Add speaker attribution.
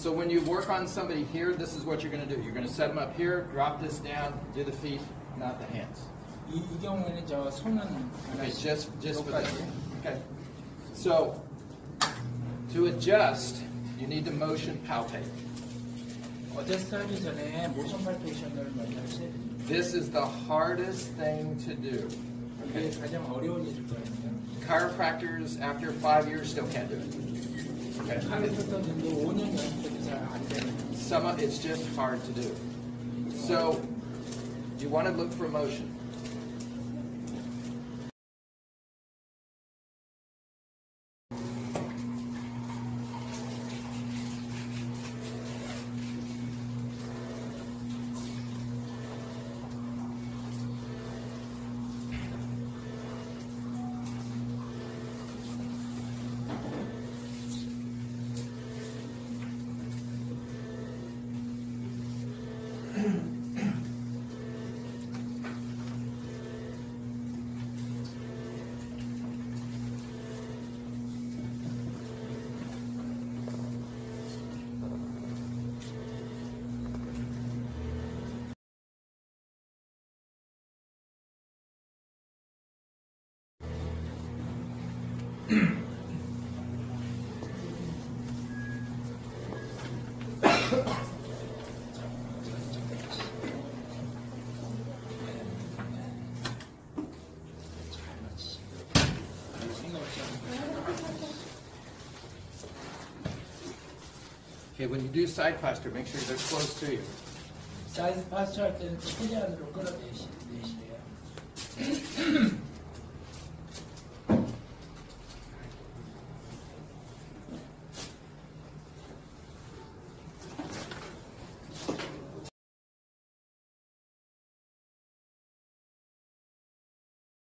Speaker 1: So when you work on somebody here, this is what you're going to do. You're going to set them up here, drop this down, do the feet, not the hands.
Speaker 2: 이, 이 경우에는 저 손은
Speaker 1: Okay,
Speaker 2: 하나씩
Speaker 1: just just for this.
Speaker 2: 똑같이.
Speaker 1: Okay. So to adjust, you need to motion palpate.
Speaker 2: 어제스 하기 전에 모션 팔페이션을 먼저 하셔야 됩니다.
Speaker 1: This is the hardest thing to do.
Speaker 2: 이게 가장 어려운 일일 거예요.
Speaker 1: Chiropractors after five years still can't do it. Okay.
Speaker 2: 카르프터들도 5년 연습해도 잘 안 되는
Speaker 1: Some of it's just hard to do. So you want to look for motion. Mm-hmm. Okay, when you do side posture, make sure they're close to you.
Speaker 2: 사이즈 파스처 할 때는 최대한으로 끌어내시